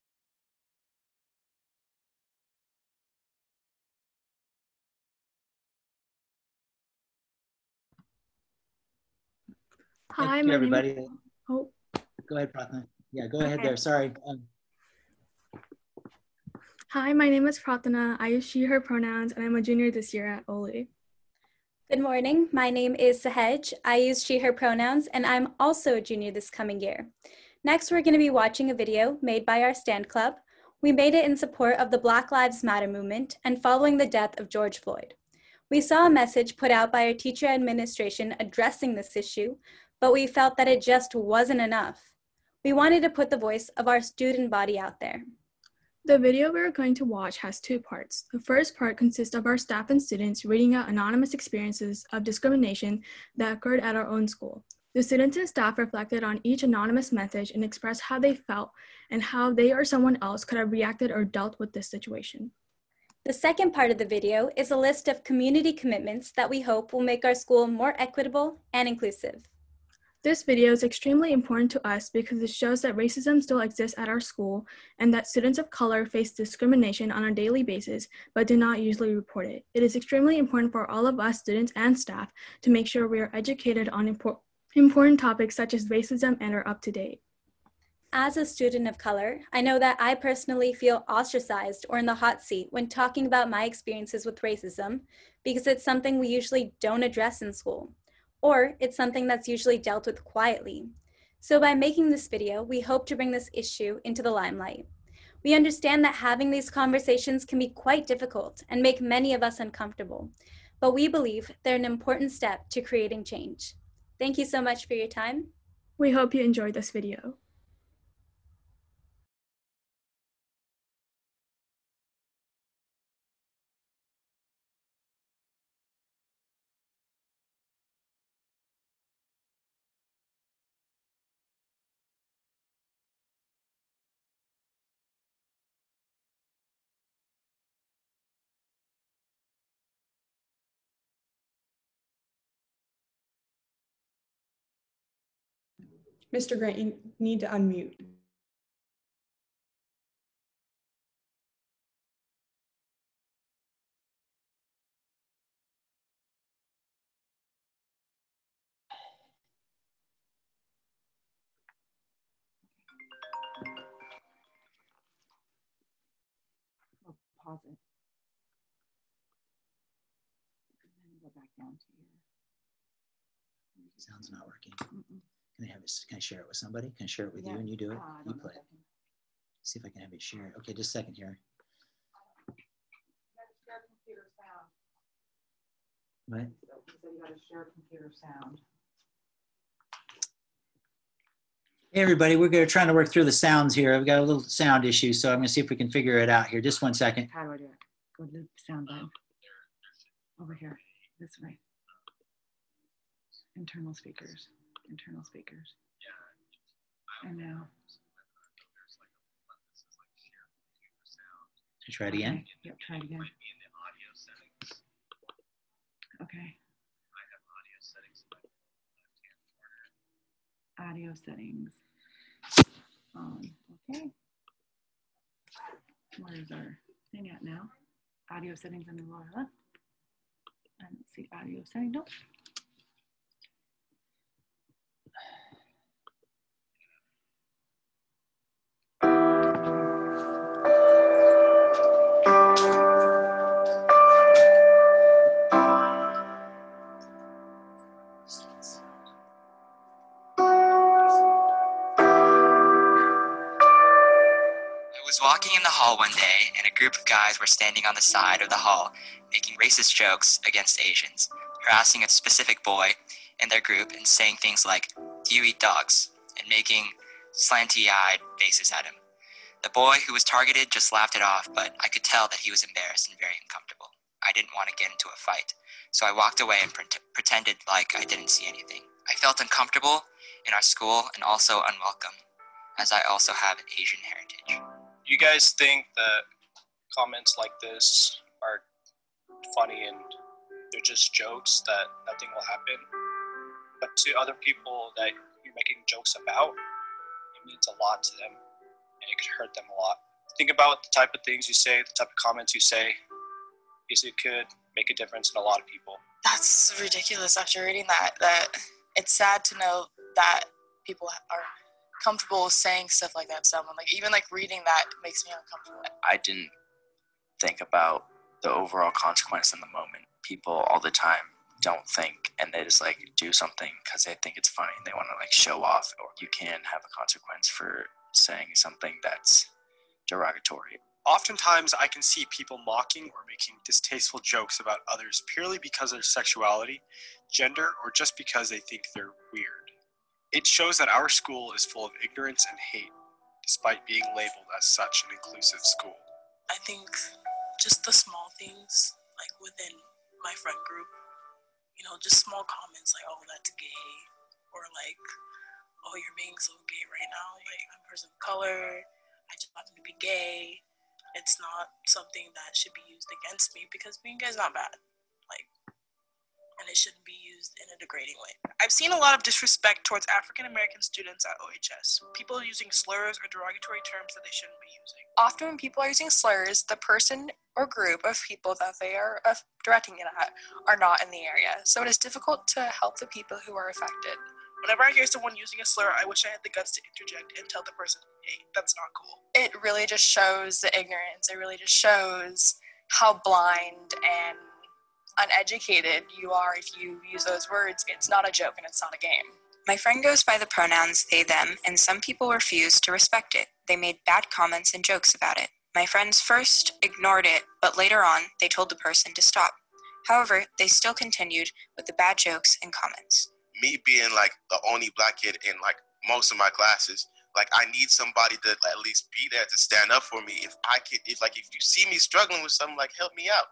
Hi, Thank you, my name everybody. Oh, Go ahead, Pratna. Yeah, go ahead there. Sorry. Um, hi, my name is Pratana. I use she, her pronouns, and I'm a junior this year at Ole. Good morning. My name is Sahej. I use she, her pronouns, and I'm also a junior this coming year. Next, we're going to be watching a video made by our stand club. We made it in support of the Black Lives Matter movement and following the death of George Floyd. We saw a message put out by our teacher administration addressing this issue, but we felt that it just wasn't enough. We wanted to put the voice of our student body out there. The video we're going to watch has two parts. The first part consists of our staff and students reading out anonymous experiences of discrimination that occurred at our own school. The students and staff reflected on each anonymous message and expressed how they felt and how they or someone else could have reacted or dealt with this situation. The second part of the video is a list of community commitments that we hope will make our school more equitable and inclusive. This video is extremely important to us because it shows that racism still exists at our school and that students of color face discrimination on a daily basis but do not usually report it. It is extremely important for all of us students and staff to make sure we are educated on impor- important topics such as racism and are up to date. As a student of color, I know that I personally feel ostracized or in the hot seat when talking about my experiences with racism because it's something we usually don't address in school, or it's something that's usually dealt with quietly. So by making this video, we hope to bring this issue into the limelight. We understand that having these conversations can be quite difficult and make many of us uncomfortable, but we believe they're an important step to creating change. Thank you so much for your time. We hope you enjoyed this video. Mr. Grant, you need to unmute. I'll pause it. And then go back down to your. Sound's not working. Can I have it? Can I share it with somebody? Can I share it with Yeah. you and you do it? Uh, You play it. See if I can have it share. it. Okay, just a second here. What? He said you gotta share computer sound. Hey, everybody, we're gonna, trying to work through the sounds here. We've got a little sound issue, so I'm gonna see if we can figure it out here. Just one second. How do I do it? Go to the sound button. Over here, this way. Internal speakers, internal speakers. And now. Try it again. Okay, Yep, try it again. Okay. Audio settings. Um, okay. Where's our thing at now? Audio settings on the lower left. I don't see audio setting, nope. Was walking in the hall one day, and a group of guys were standing on the side of the hall, making racist jokes against Asians, harassing a specific boy in their group and saying things like, Do you eat dogs? and making slanty eyed faces at him. The boy who was targeted just laughed it off, but I could tell that he was embarrassed and very uncomfortable. I didn't want to get into a fight, so I walked away and pre- pretended like I didn't see anything. I felt uncomfortable in our school and also unwelcome, as I also have Asian heritage. You guys think that comments like this are funny and they're just jokes that nothing will happen but to other people that you're making jokes about it means a lot to them and it could hurt them a lot think about the type of things you say the type of comments you say because it could make a difference in a lot of people That's ridiculous after reading that. That it's sad to know that people are comfortable saying stuff like that to someone. Like even like reading that makes me uncomfortable. I didn't think about the overall consequence in the moment. People all the time don't think and they just like do something because they think it's funny. They want to like show off, or you can have a consequence for saying something that's derogatory. Oftentimes, I can see people mocking or making distasteful jokes about others purely because of their sexuality, gender, or just because they think they're weird. It shows that our school is full of ignorance and hate, despite being labeled as such an inclusive school. I think just the small things like within my friend group, you know, just small comments like, "Oh, that's gay," or like, "Oh, you're being so gay right now." Like I'm a person of color. I just happen to be gay. It's not something that should be used against me because being gay is not bad. Like, and it shouldn't be used in a degrading way. I've seen a lot of disrespect towards African American students at OHS. People using slurs or derogatory terms that they shouldn't be using. Often, when people are using slurs, the person or group of people that they are directing it at are not in the area. So it is difficult to help the people who are affected. Whenever I hear someone using a slur, I wish I had the guts to interject and tell the person, hey, that's not cool. It really just shows the ignorance. It really just shows how blind and uneducated you are if you use those words. It's not a joke and it's not a game. My friend goes by the pronouns they, them, and some people refused to respect it. They made bad comments and jokes about it. My friends first ignored it, but later on, they told the person to stop. However, they still continued with the bad jokes and comments. me being like the only black kid in like most of my classes, like I need somebody to at least be there to stand up for me. If I can, if like if you see me struggling with something, like help me out,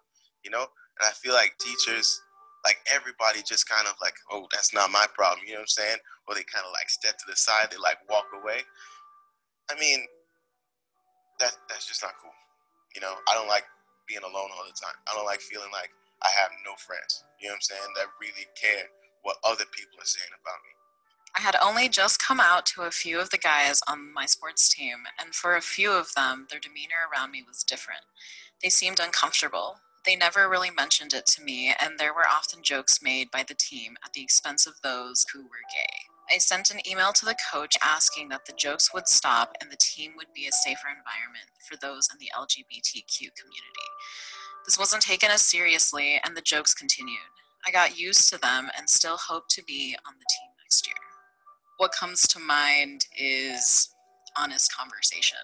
you know. And I feel like teachers, like everybody, just kind of like, oh, that's not my problem, you know what I'm saying? Or they kind of like step to the side, they like walk away. I mean, that that's just not cool. You know, I don't like being alone all the time. I don't like feeling like I have no friends. You know what I'm saying? That really care what other people are saying about me. I had only just come out to a few of the guys on my sports team, and for a few of them, their demeanor around me was different. They seemed uncomfortable. They never really mentioned it to me, and there were often jokes made by the team at the expense of those who were gay. I sent an email to the coach asking that the jokes would stop and the team would be a safer environment for those in the LGBTQ community. This wasn't taken as seriously, and the jokes continued. I got used to them and still hope to be on the team next year. What comes to mind is honest conversation.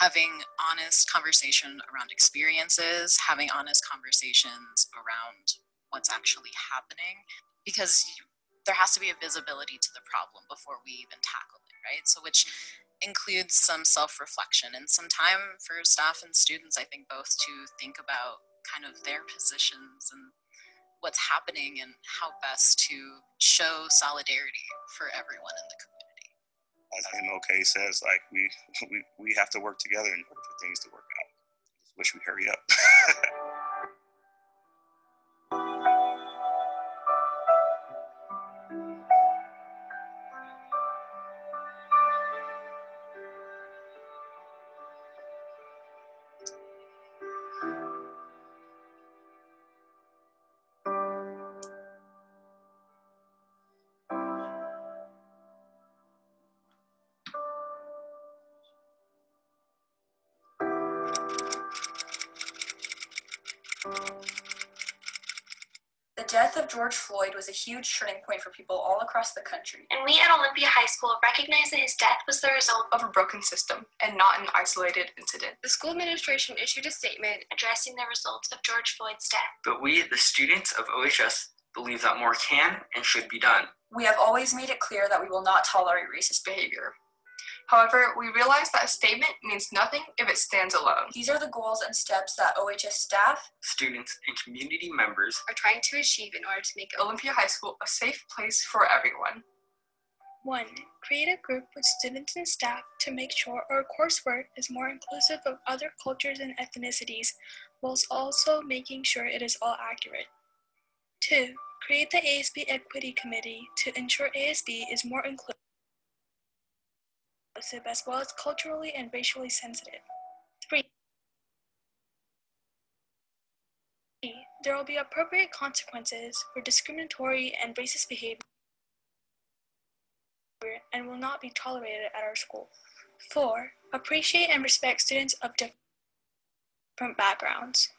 Having honest conversation around experiences, having honest conversations around what's actually happening, because there has to be a visibility to the problem before we even tackle it, right? So, which includes some self reflection and some time for staff and students, I think, both to think about kind of their positions and what's happening and how best to show solidarity for everyone in the community. As MLK says, like we we, we have to work together in order for things to work out. Wish we hurry up. George Floyd was a huge turning point for people all across the country. And we at Olympia High School recognize that his death was the result of a broken system and not an isolated incident. The school administration issued a statement addressing the results of George Floyd's death. But we, the students of OHS, believe that more can and should be done. We have always made it clear that we will not tolerate racist behavior. However, we realize that a statement means nothing if it stands alone. These are the goals and steps that OHS staff, students, and community members are trying to achieve in order to make Olympia High School a safe place for everyone. 1. Create a group with students and staff to make sure our coursework is more inclusive of other cultures and ethnicities, whilst also making sure it is all accurate. 2. Create the ASB Equity Committee to ensure ASB is more inclusive as well as culturally and racially sensitive. 3. There will be appropriate consequences for discriminatory and racist behavior and will not be tolerated at our school. 4. Appreciate and respect students of different backgrounds.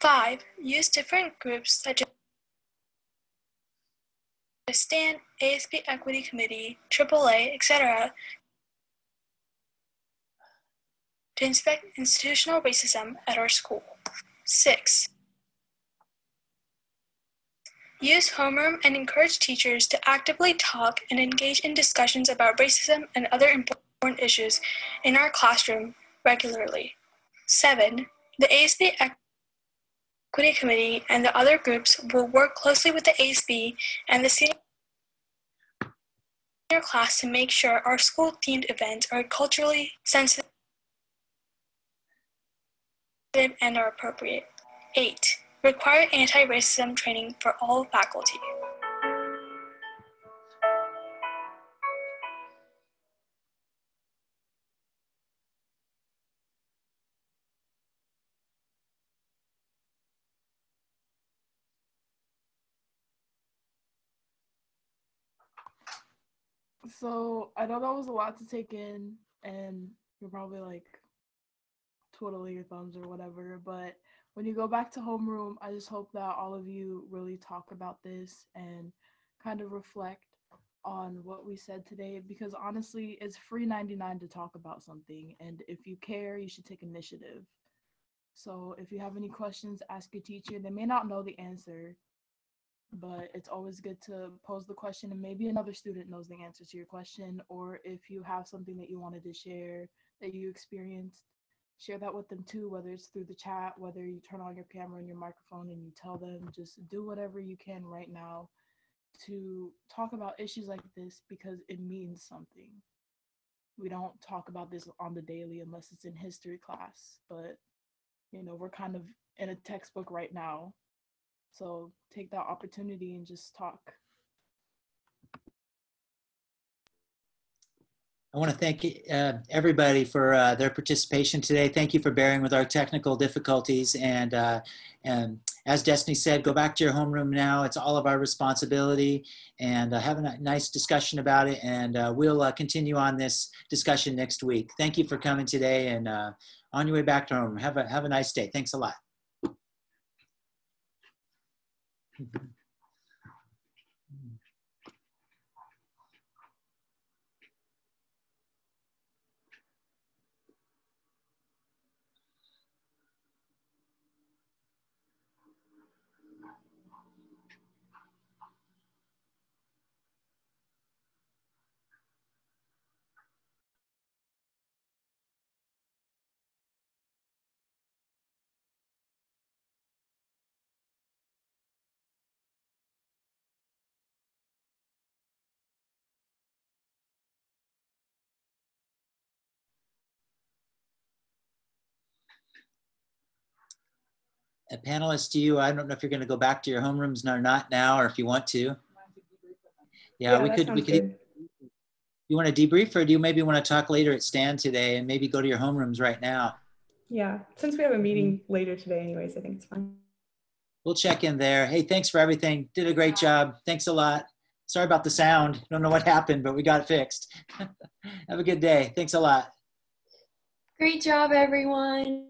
5. Use different groups such as STAN, ASB Equity Committee, AAA, etc. to inspect institutional racism at our school. 6. Use homeroom and encourage teachers to actively talk and engage in discussions about racism and other important issues in our classroom regularly. 7. The ASB Equity Committee and the other groups will work closely with the ASB and the senior class to make sure our school themed events are culturally sensitive and are appropriate. 8. Require anti racism training for all faculty. So I know that was a lot to take in, and you're probably like twiddling your thumbs or whatever. But when you go back to homeroom, I just hope that all of you really talk about this and kind of reflect on what we said today because honestly, it's free 99 to talk about something. And if you care, you should take initiative. So if you have any questions, ask your teacher. They may not know the answer, but it's always good to pose the question and maybe another student knows the answer to your question. Or if you have something that you wanted to share that you experienced, share that with them too, whether it's through the chat, whether you turn on your camera and your microphone and you tell them, just do whatever you can right now to talk about issues like this because it means something. We don't talk about this on the daily unless it's in history class, but you know, we're kind of in a textbook right now. So take that opportunity and just talk. I want to thank uh, everybody for uh, their participation today. Thank you for bearing with our technical difficulties. And, uh, and as Destiny said, go back to your homeroom now. It's all of our responsibility. And uh, have a nice discussion about it. And uh, we'll uh, continue on this discussion next week. Thank you for coming today. And on your way back to home, have a, have a nice day. Thanks a lot. A panelist to you. I don't know if you're going to go back to your homerooms or not now, or if you want to. Yeah, Yeah, we could. We could. good. You want to debrief, or do you maybe want to talk later at Stand today, and maybe go to your homerooms right now? Yeah, since we have a meeting later today anyways, I think it's fine. We'll check in there. Hey, thanks for everything. Did a great job. Thanks a lot. Sorry about the sound. Don't know what happened, but we got it fixed. Have a good day. Thanks a lot. Great job, everyone.